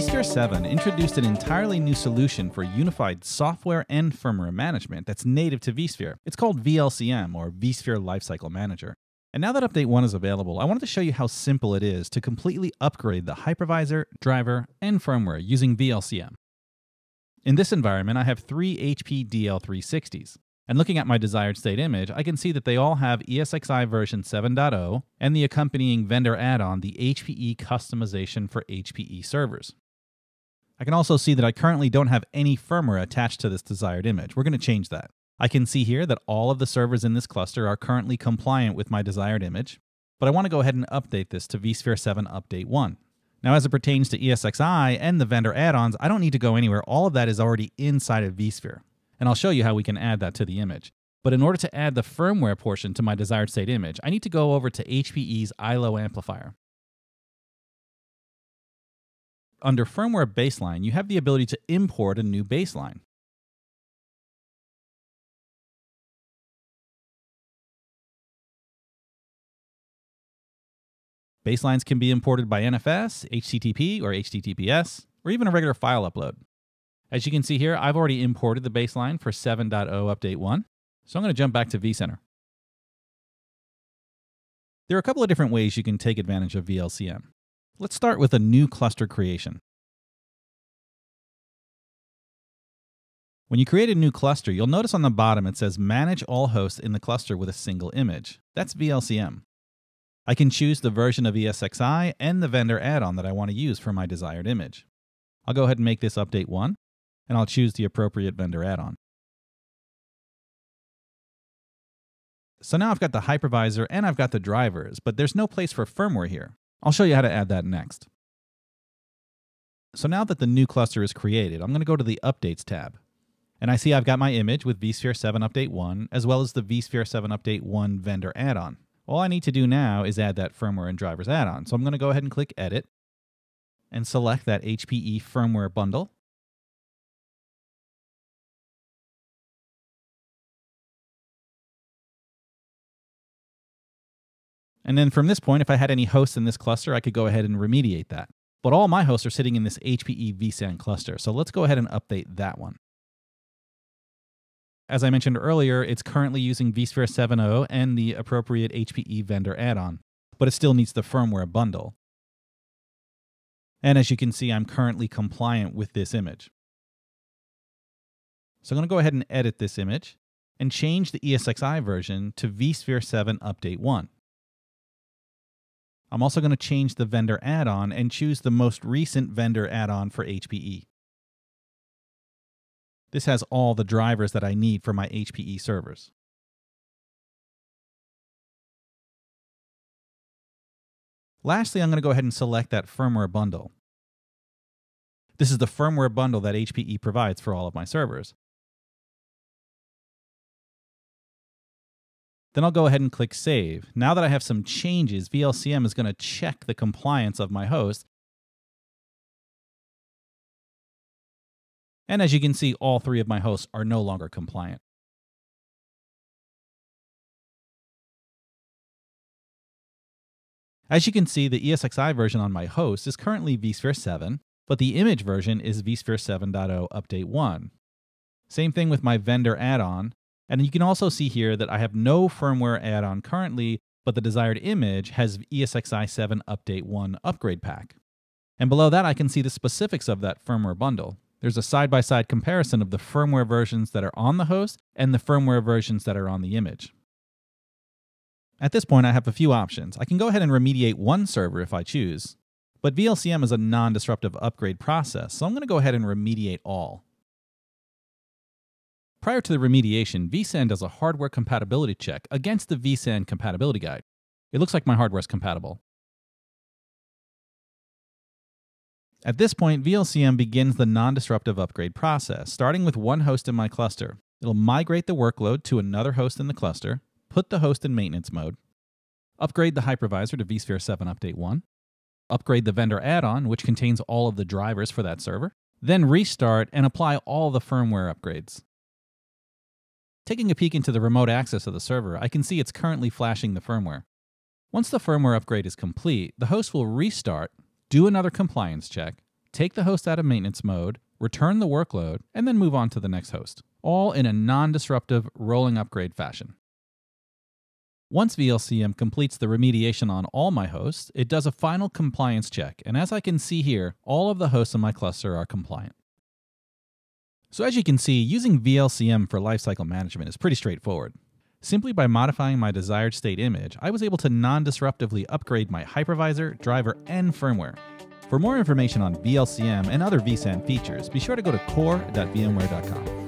vSphere 7 introduced an entirely new solution for unified software and firmware management that's native to vSphere. It's called VLCM, or vSphere Lifecycle Manager. And now that Update 1 is available, I wanted to show you how simple it is to completely upgrade the hypervisor, driver, and firmware using VLCM. In this environment, I have three HP DL360s. And looking at my desired state image, I can see that they all have ESXi version 7.0 and the accompanying vendor add-on, the HPE customization for HPE servers. I can also see that I currently don't have any firmware attached to this desired image. We're going to change that. I can see here that all of the servers in this cluster are currently compliant with my desired image, but I want to go ahead and update this to vSphere 7 Update 1. Now, as it pertains to ESXi and the vendor add-ons, I don't need to go anywhere. All of that is already inside of vSphere. And I'll show you how we can add that to the image. But in order to add the firmware portion to my desired state image, I need to go over to HPE's ILO amplifier. Under Firmware Baseline, you have the ability to import a new baseline. Baselines can be imported by NFS, HTTP, or HTTPS, or even a regular file upload. As you can see here, I've already imported the baseline for 7.0 Update 1, so I'm going to jump back to vCenter. There are a couple of different ways you can take advantage of VLCM. Let's start with a new cluster creation. When you create a new cluster, you'll notice on the bottom it says Manage all hosts in the cluster with a single image. That's VLCM. I can choose the version of ESXi and the vendor add-on that I want to use for my desired image. I'll go ahead and make this update 1, and I'll choose the appropriate vendor add-on. So now I've got the hypervisor and I've got the drivers, but there's no place for firmware here. I'll show you how to add that next. So now that the new cluster is created, I'm going to go to the Updates tab. And I see I've got my image with vSphere 7 Update 1, as well as the vSphere 7 Update 1 vendor add-on. All I need to do now is add that firmware and drivers add-on. So I'm going to go ahead and click Edit and select that HPE firmware bundle. And then from this point, if I had any hosts in this cluster, I could go ahead and remediate that. But all my hosts are sitting in this HPE vSAN cluster. So let's go ahead and update that one. As I mentioned earlier, it's currently using vSphere 7.0 and the appropriate HPE vendor add-on, but it still needs the firmware bundle. And as you can see, I'm currently compliant with this image. So I'm going to go ahead and edit this image and change the ESXi version to vSphere 7 Update 1. I'm also going to change the vendor add-on and choose the most recent vendor add-on for HPE. This has all the drivers that I need for my HPE servers. Lastly, I'm going to go ahead and select that firmware bundle. This is the firmware bundle that HPE provides for all of my servers. Then I'll go ahead and click Save. Now that I have some changes, VLCM is going to check the compliance of my host And as you can see, all three of my hosts are no longer compliant. As you can see, the ESXi version on my host is currently vSphere 7, but the image version is vSphere 7.0 Update 1. Same thing with my vendor add-on, and you can also see here that I have no firmware add-on currently, but the desired image has ESXi 7 Update 1 upgrade pack. And below that, I can see the specifics of that firmware bundle. There's a side by side comparison of the firmware versions that are on the host and the firmware versions that are on the image. At this point, I have a few options. I can go ahead and remediate one server if I choose, but VLCM is a non disruptive upgrade process, so I'm going to go ahead and remediate all. Prior to the remediation, vSAN does a hardware compatibility check against the vSAN compatibility guide. It looks like my hardware is compatible. At this point, VLCM begins the non-disruptive upgrade process, starting with one host in my cluster. It'll migrate the workload to another host in the cluster, put the host in maintenance mode, upgrade the hypervisor to vSphere 7 Update 1, upgrade the vendor add-on, which contains all of the drivers for that server, then restart and apply all the firmware upgrades. Taking a peek into the remote access of the server, I can see it's currently flashing the firmware. Once the firmware upgrade is complete, the host will restart, do another compliance check, take the host out of maintenance mode, return the workload, and then move on to the next host, all in a non disruptive rolling upgrade fashion. Once VLCM completes the remediation on all my hosts, it does a final compliance check, and as I can see here, all of the hosts in my cluster are compliant. So as you can see, using VLCM for lifecycle management is pretty straightforward. Simply by modifying my desired state image, I was able to non-disruptively upgrade my hypervisor, driver, and firmware. For more information on VLCM and other vSAN features, be sure to go to core.vmware.com.